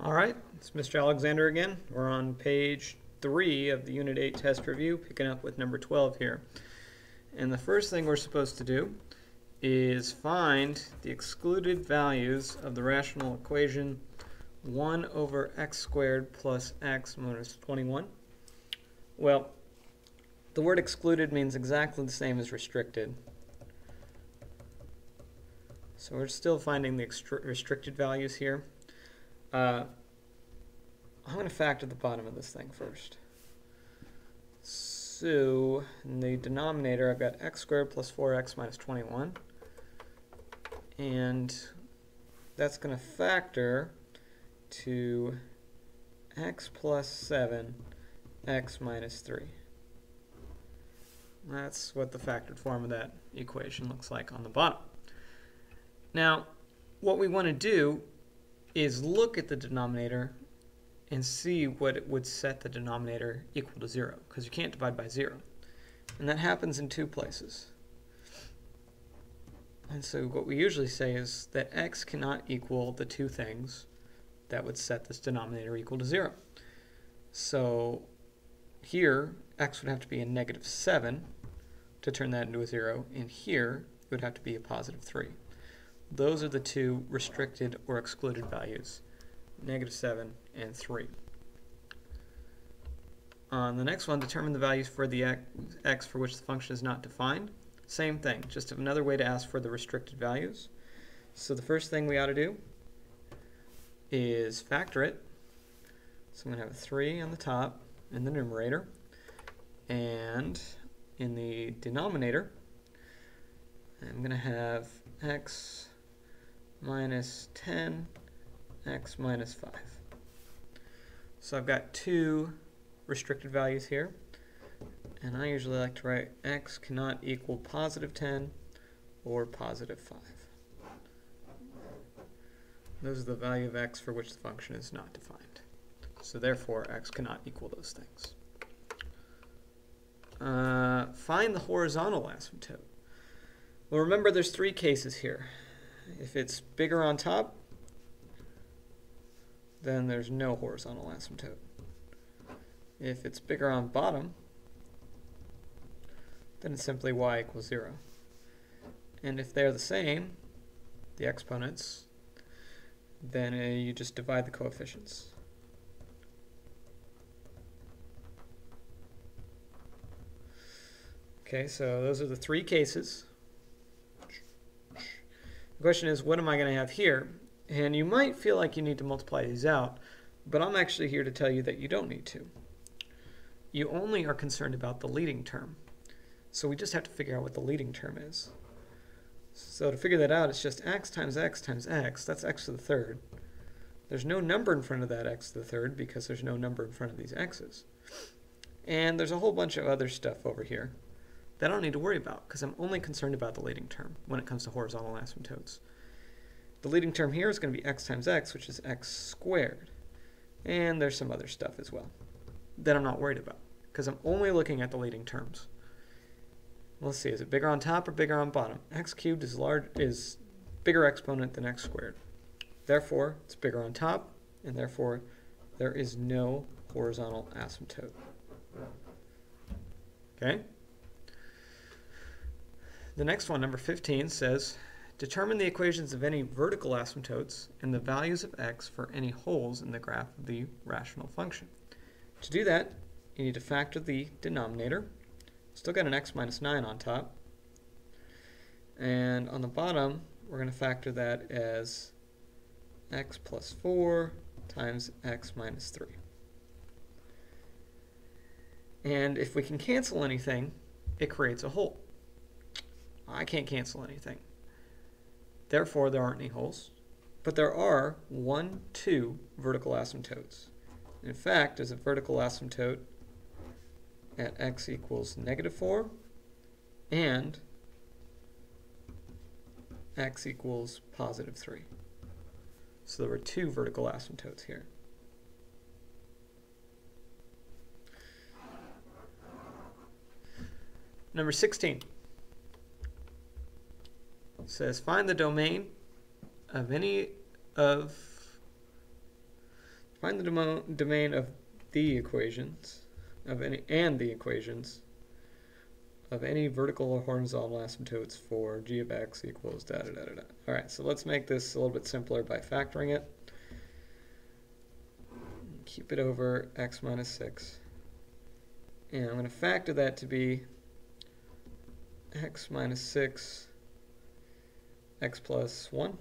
All right, it's Mr. Alexander again. We're on page three of the Unit 8 test review, picking up with number 12 here. And the first thing we're supposed to do is find the excluded values of the rational equation 1 over x squared plus x minus 21. Well, the word excluded means exactly the same as restricted. So we're still finding the restricted values here. Uh, I'm going to factor the bottom of this thing first. So in the denominator, I've got x squared plus 4x minus 21. And that's going to factor to x plus 7, x minus 3. That's what the factored form of that equation looks like on the bottom. Now, what we want to do is look at the denominator and see what it would set the denominator equal to 0, because you can't divide by 0. And that happens in two places. And so what we usually say is that x cannot equal the two things that would set this denominator equal to 0. So here, x would have to be a negative 7 to turn that into a 0, and here it would have to be a positive 3. Those are the two restricted or excluded values, negative 7 and 3. On the next one, determine the values for the x for which the function is not defined. Same thing, just another way to ask for the restricted values. So the first thing we ought to do is factor it. So I'm going to have a 3 on the top in the numerator. And in the denominator, I'm going to have x minus 10, x minus 5. So I've got two restricted values here. And I usually like to write x cannot equal positive 10 or positive 5. Those are the value of x for which the function is not defined. So therefore, x cannot equal those things. Uh, find the horizontal asymptote. Well, remember there's three cases here. If it's bigger on top, then there's no horizontal asymptote. If it's bigger on bottom, then it's simply y equals 0. And if they're the same, the exponents, then uh, you just divide the coefficients. Okay, so those are the three cases. The question is, what am I going to have here? And you might feel like you need to multiply these out, but I'm actually here to tell you that you don't need to. You only are concerned about the leading term. So we just have to figure out what the leading term is. So to figure that out, it's just x times x times x. That's x to the third. There's no number in front of that x to the third because there's no number in front of these x's. And there's a whole bunch of other stuff over here that I don't need to worry about because I'm only concerned about the leading term when it comes to horizontal asymptotes. The leading term here is going to be x times x, which is x squared. And there's some other stuff as well that I'm not worried about because I'm only looking at the leading terms. Let's see, is it bigger on top or bigger on bottom? x cubed is large is bigger exponent than x squared. Therefore, it's bigger on top, and therefore there is no horizontal asymptote. Okay? The next one, number 15, says, determine the equations of any vertical asymptotes and the values of x for any holes in the graph of the rational function. To do that, you need to factor the denominator. Still got an x minus 9 on top. And on the bottom, we're going to factor that as x plus 4 times x minus 3. And if we can cancel anything, it creates a hole. I can't cancel anything. Therefore, there aren't any holes. But there are one, two vertical asymptotes. In fact, there's a vertical asymptote at x equals negative 4 and x equals positive 3. So there were two vertical asymptotes here. Number 16 says find the domain of any of find the domo- domain of the equations of any and the equations of any vertical or horizontal asymptotes for g of x equals da da da da da. All right, so let's make this a little bit simpler by factoring it. Keep it over x minus 6. And I'm going to factor that to be x minus 6, x plus 1.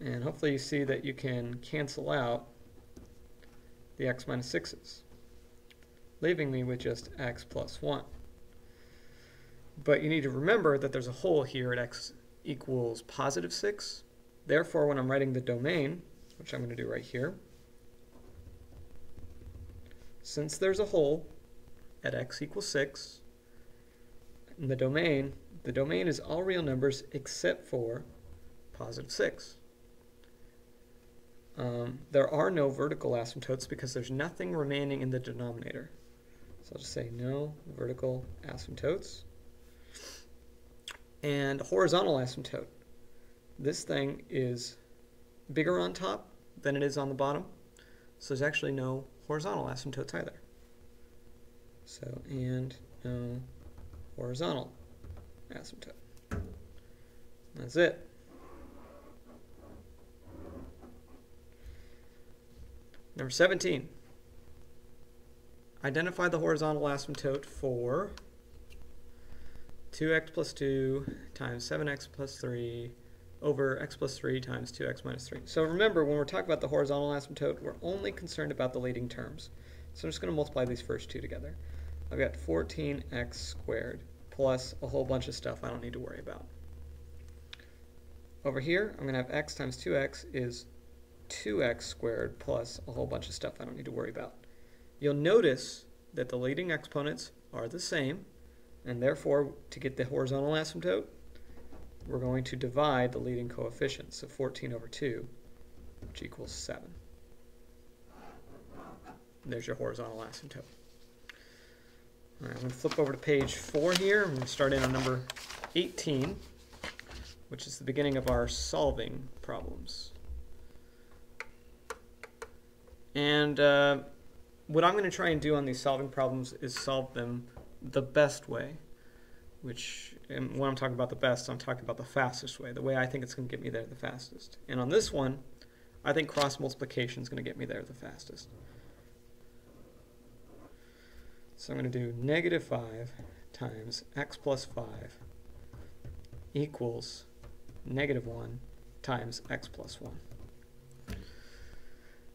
And hopefully you see that you can cancel out the x minus 6's leaving me with just x plus 1. But you need to remember that there's a hole here at x equals positive 6. Therefore, when I'm writing the domain, which I'm going to do right here, since there's a hole at x equals 6, in the domain, the domain is all real numbers except for positive 6. Um, there are no vertical asymptotes because there's nothing remaining in the denominator. So I'll just say no vertical asymptotes. And horizontal asymptote. This thing is bigger on top than it is on the bottom. So there's actually no horizontal asymptotes either. So, and no horizontal asymptote. That's it. Number 17. Identify the horizontal asymptote for 2x plus 2 times 7x plus 3 over x plus 3 times 2x minus 3. So remember, when we're talking about the horizontal asymptote, we're only concerned about the leading terms. So I'm just going to multiply these first two together. I've got 14x squared plus a whole bunch of stuff I don't need to worry about. Over here, I'm going to have x times 2x is 2x squared plus a whole bunch of stuff I don't need to worry about. You'll notice that the leading exponents are the same, and therefore, to get the horizontal asymptote, we're going to divide the leading coefficients, so 14 over 2, which equals 7. There's your horizontal asymptote. All right, I'm going to flip over to page 4 here. I'm going to start in on number 18, which is the beginning of our solving problems. And uh, what I'm going to try and do on these solving problems is solve them the best way, which, and when I'm talking about the best, I'm talking about the fastest way, the way I think it's going to get me there the fastest. And on this one, I think cross multiplication is going to get me there the fastest. So I'm going to do negative 5 times x plus 5 equals negative 1 times x plus 1.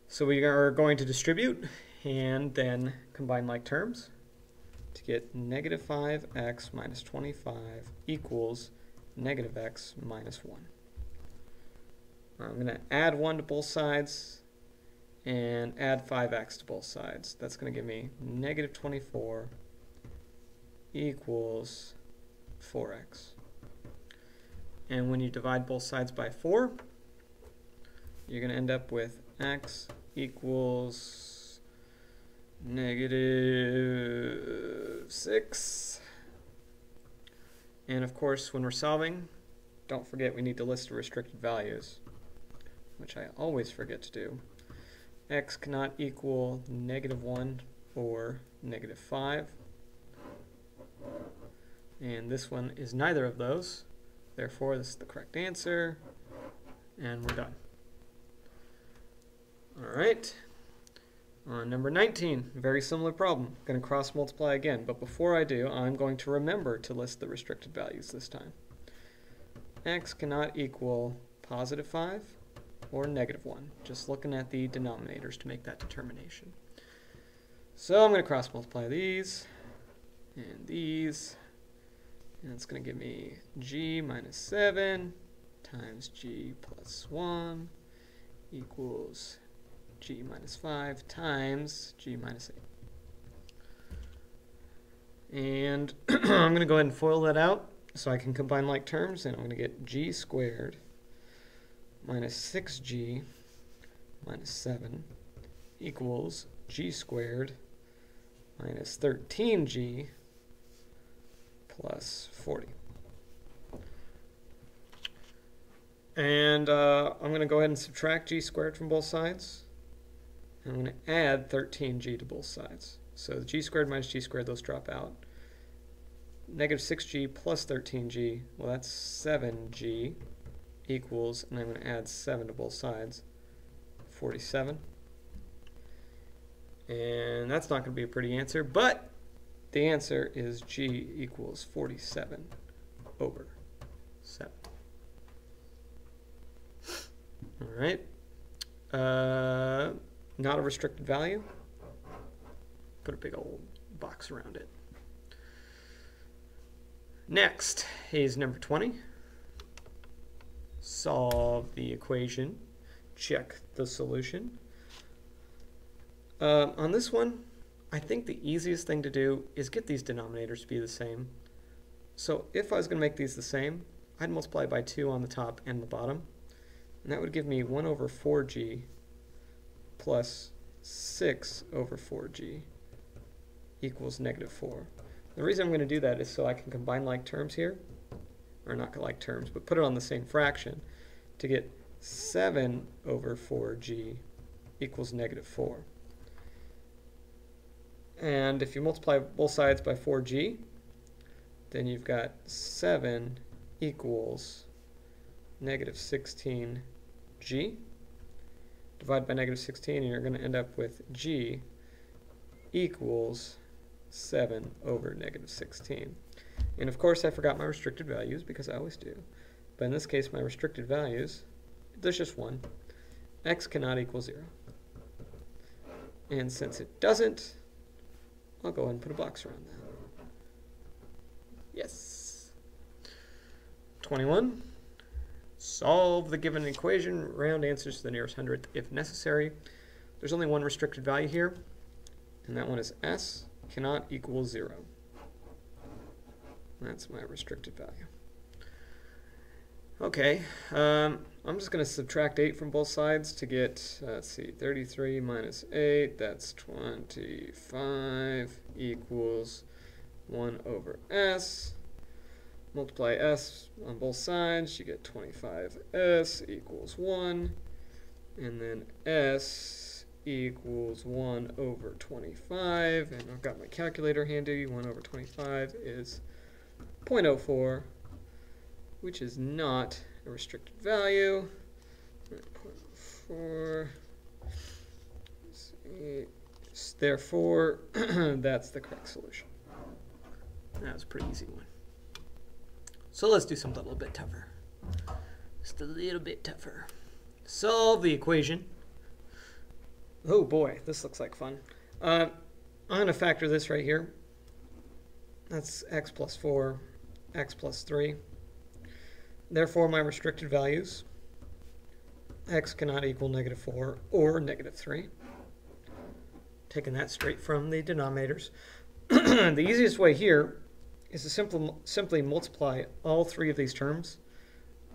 So we are going to distribute and then combine like terms to get negative 5x minus 25 equals negative x minus 1. I'm going to add 1 to both sides and add 5x to both sides. That's going to give me negative 24 equals 4x. And when you divide both sides by 4, you're going to end up with x equals negative 6. And of course, when we're solving, don't forget we need to list the restricted values, which I always forget to do. X cannot equal negative 1 or negative 5. And this one is neither of those. Therefore, this is the correct answer. And we're done. All right. Uh, number 19, very similar problem. Going to cross multiply again, but before I do, I'm going to remember to list the restricted values this time. x cannot equal positive 5 or negative 1, just looking at the denominators to make that determination. So I'm going to cross multiply these and these, and it's going to give me g minus 7 times g plus 1 equals g minus 5 times g minus 8. And I'm going to go ahead and FOIL that out so I can combine like terms, and I'm going to get g squared minus 6g minus 7 equals g squared minus 13g plus 40. And uh, I'm going to go ahead and subtract g squared from both sides. I'm going to add 13g to both sides. So g squared minus g squared, those drop out. Negative 6g plus 13g, well that's 7g equals, and I'm going to add 7 to both sides, 47. And that's not going to be a pretty answer, but the answer is g equals 47 over 7. All right. Uh, not a restricted value. Put a big old box around it. Next is number 20. Solve the equation. Check the solution. Uh, on this one, I think the easiest thing to do is get these denominators to be the same. So if I was going to make these the same, I'd multiply by 2 on the top and the bottom. And that would give me 1 over 4g plus 6 over 4g equals negative 4. The reason I'm going to do that is so I can combine like terms here, or not like terms, but put it on the same fraction to get 7 over 4g equals negative 4. And if you multiply both sides by 4g, then you've got 7 equals negative 16g. Divide by negative 16, and you're going to end up with g equals 7 over negative 16. And of course, I forgot my restricted values, because I always do. But in this case, my restricted values, there's just one. x cannot equal 0. And since it doesn't, I'll go ahead and put a box around that. Yes. 21. Solve the given equation, round answers to the nearest hundredth if necessary. There's only one restricted value here, and that one is s cannot equal 0. That's my restricted value. Okay, um, I'm just going to subtract 8 from both sides to get, uh, let's see, 33 minus 8, that's 25 equals 1 over s multiply s on both sides, you get 25s equals 1, and then s equals 1 over 25, and I've got my calculator handy, 1 over 25 is 0.04, which is not a restricted value. 0.04, therefore, that's the correct solution. That was a pretty easy one. So let's do something a little bit tougher. Just a little bit tougher. Solve the equation. Oh boy, this looks like fun. Uh, I'm going to factor this right here. That's x plus 4, x plus 3. Therefore, my restricted values, x cannot equal negative 4 or negative 3. Taking that straight from the denominators. the easiest way here is to simply, simply multiply all three of these terms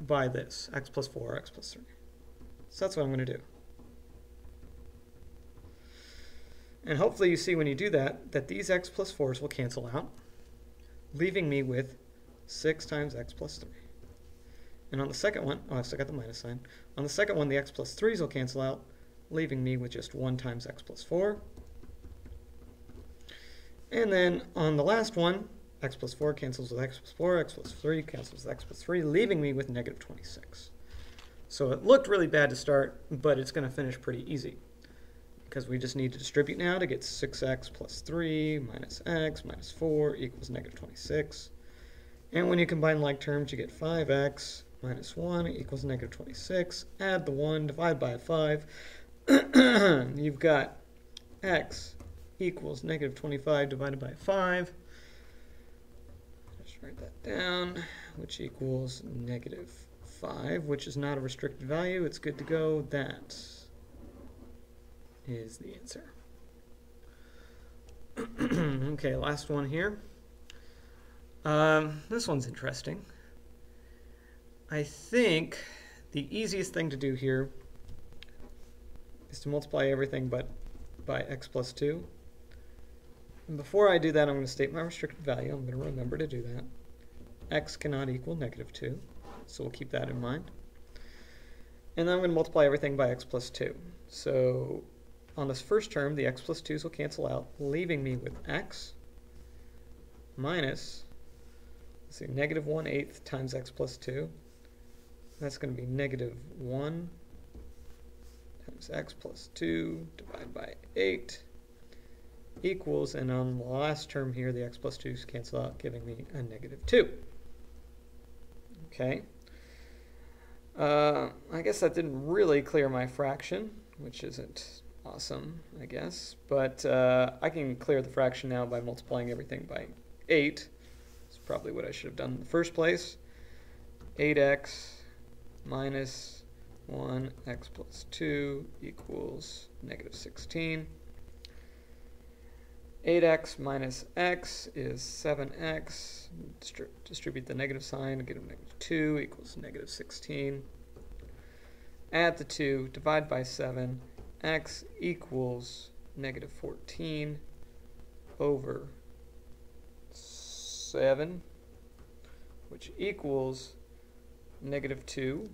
by this, x plus 4, x plus 3. So that's what I'm going to do. And hopefully you see when you do that, that these x plus 4s will cancel out, leaving me with 6 times x plus 3. And on the second one, oh, I still got the minus sign. On the second one, the x plus 3s will cancel out, leaving me with just 1 times x plus 4. And then on the last one, x plus 4 cancels with x plus 4, x plus 3 cancels with x plus 3, leaving me with negative 26. So it looked really bad to start, but it's going to finish pretty easy. Because we just need to distribute now to get 6x plus 3 minus x minus 4 equals negative 26. And when you combine like terms, you get 5x minus 1 equals negative 26. Add the 1, divide by 5. You've got x equals negative 25 divided by 5 Just write that down, which equals negative 5, which is not a restricted value. It's good to go. That is the answer. okay, last one here. Um, this one's interesting. I think the easiest thing to do here is to multiply everything but by x plus 2. And before I do that, I'm going to state my restricted value. I'm going to remember to do that. x cannot equal negative 2, so we'll keep that in mind. And then I'm going to multiply everything by x plus 2. So on this first term, the x plus 2's will cancel out, leaving me with x minus, let's see, negative 1 eighth times x plus 2. That's going to be negative 1 times x plus 2 divided by 8 equals, and on the last term here, the x plus 2's cancel out, giving me a negative 2. Okay. Uh, I guess that didn't really clear my fraction, which isn't awesome, I guess. But uh, I can clear the fraction now by multiplying everything by 8. Probably what I should have done in the first place. 8x minus 1x plus 2 equals negative 16. 8x minus x is 7x. Distri distribute the negative sign, get a negative 2 equals negative 16. Add the 2, divide by 7. x equals negative 14 over 7, which equals negative 2,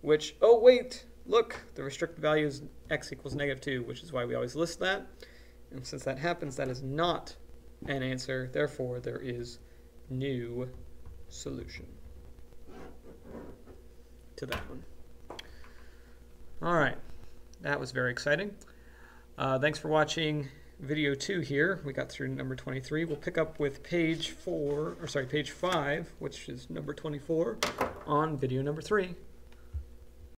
which, oh wait, look, the restricted value is x equals negative 2, which is why we always list that. And since that happens, that is not an answer. Therefore, there is new solution to that one. All right, that was very exciting. Uh, thanks for watching video two here. We got through number 23. We'll pick up with page four, or sorry, page five, which is number 24, on video number three.